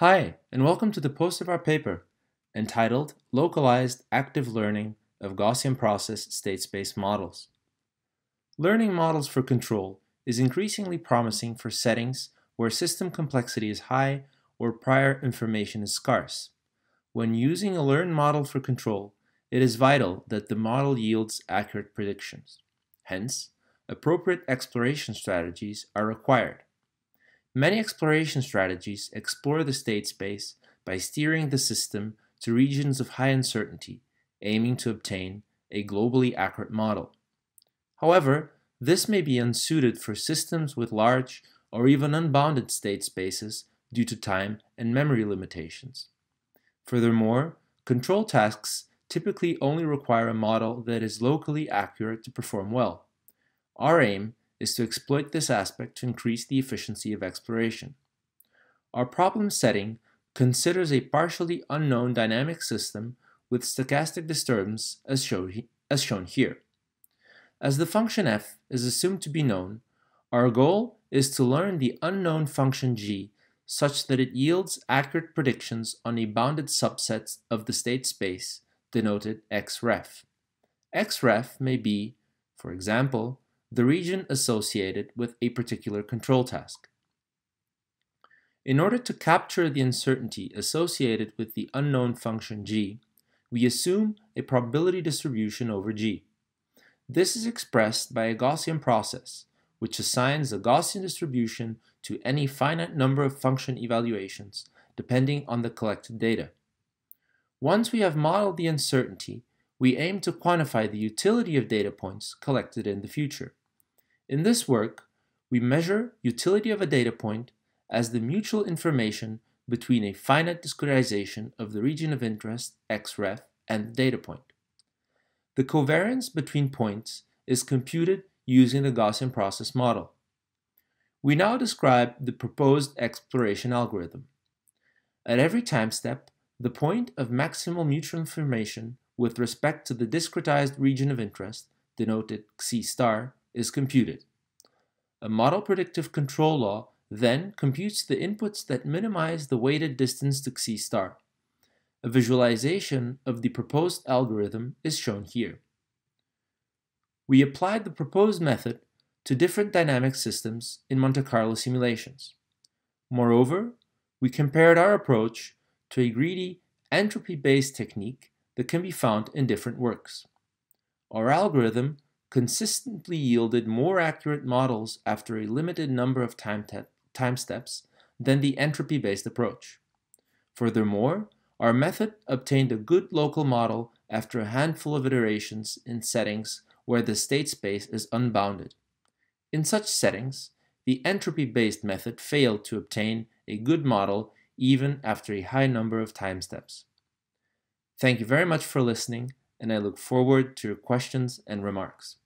Hi, and welcome to the post of our paper entitled Localized Active Learning of Gaussian Process State Space Models. Learning models for control is increasingly promising for settings where system complexity is high or prior information is scarce. When using a learned model for control, it is vital that the model yields accurate predictions. Hence, appropriate exploration strategies are required. Many exploration strategies explore the state space by steering the system to regions of high uncertainty, aiming to obtain a globally accurate model. However, this may be unsuited for systems with large or even unbounded state spaces due to time and memory limitations. Furthermore, control tasks typically only require a model that is locally accurate to perform well. Our aim is to exploit this aspect to increase the efficiency of exploration. Our problem setting considers a partially unknown dynamic system with stochastic disturbance as, show as shown here. As the function f is assumed to be known, our goal is to learn the unknown function g such that it yields accurate predictions on a bounded subset of the state space denoted xref. xref may be, for example, the region associated with a particular control task. In order to capture the uncertainty associated with the unknown function g, we assume a probability distribution over g. This is expressed by a Gaussian process, which assigns a Gaussian distribution to any finite number of function evaluations, depending on the collected data. Once we have modeled the uncertainty, we aim to quantify the utility of data points collected in the future. In this work, we measure utility of a data point as the mutual information between a finite discretization of the region of interest, xref, and the data point. The covariance between points is computed using the Gaussian process model. We now describe the proposed exploration algorithm. At every time step, the point of maximal mutual information with respect to the discretized region of interest, denoted xi star, is computed. A model predictive control law then computes the inputs that minimize the weighted distance to xi star. A visualization of the proposed algorithm is shown here we applied the proposed method to different dynamic systems in Monte Carlo simulations. Moreover, we compared our approach to a greedy entropy-based technique that can be found in different works. Our algorithm consistently yielded more accurate models after a limited number of time, time steps than the entropy-based approach. Furthermore, our method obtained a good local model after a handful of iterations in settings where the state space is unbounded. In such settings, the entropy-based method failed to obtain a good model even after a high number of time steps. Thank you very much for listening, and I look forward to your questions and remarks.